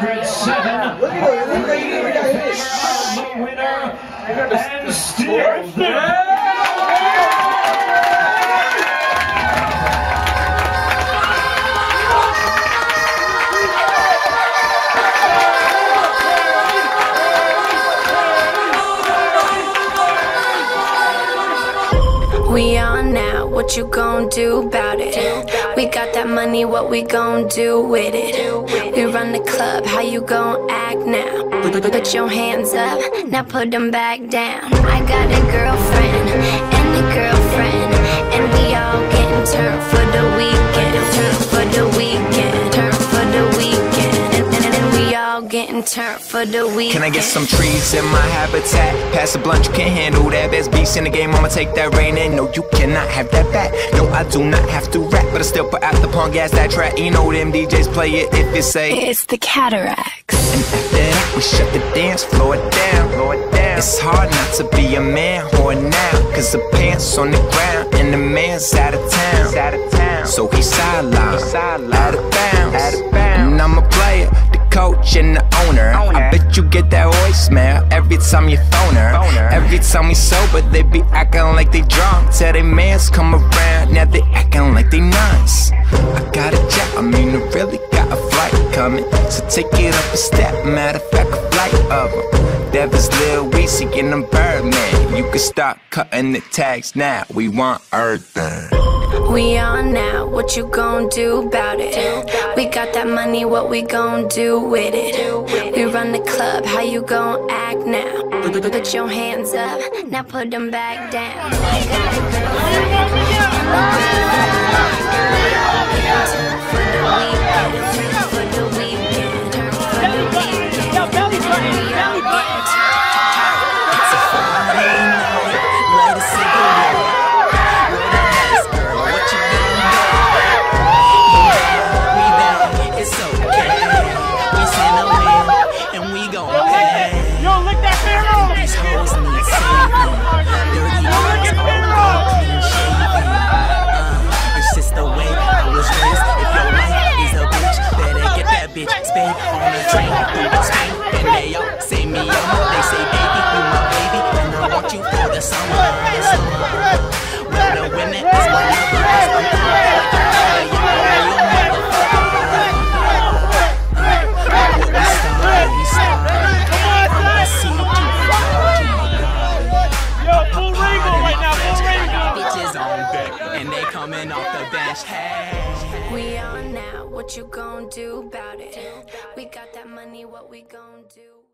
107. The winner and still We on now, what you gon' do about it? We got that money, what we gon' do with it? We run the club, how you gon' act now? Put your hands up, now put them back down. I got a girlfriend and a girlfriend, and we all getting turned and getting turned for the weekend. Can I get some trees in my habitat? Pass a blunt, you can't handle that. Best beast in the game, I'ma take that rain in. No, you cannot have that back. No, I do not have to rap, but I still put out the punk gas that track. You know them DJs play it if it say. It's the cataracts. And after that, we shut the dance floor down. Floor down. It's hard not to be a man whore now, cause the pants on the ground and the man's out of town. Out of town. So he sidelined, out of bounds. Out of bounds. And the owner. I bet you get that voicemail every time you phone her. Every time we sober, they be acting like they drunk. Tell they mans come around, now they acting like they nuts. I got a jet, I mean, I really got a flight coming. So take it up a step, matter of fact, a flight of them. Devils Lil Weezy and them Birdman. You can start cutting the tags now. We want everything. We on now, what you gon' do about it? Got that money, what we gon' do with it? We run the club, how you gon' act now? Put your hands up, now put them back down. Bitch on the train through the Spain. And they all say me yama. They say baby, you my baby, and I want you for the summer. The summer. Well, the winner is my lover. 'cause I'm cool like a fire. You know you motherfucker. What we start, we start. I see what you Yo, full rainbow right now, full rainbow! Bitches on deck, and they coming off the bench. Hey. We on now, what you gon' do about it? We got that money, what we gon' do?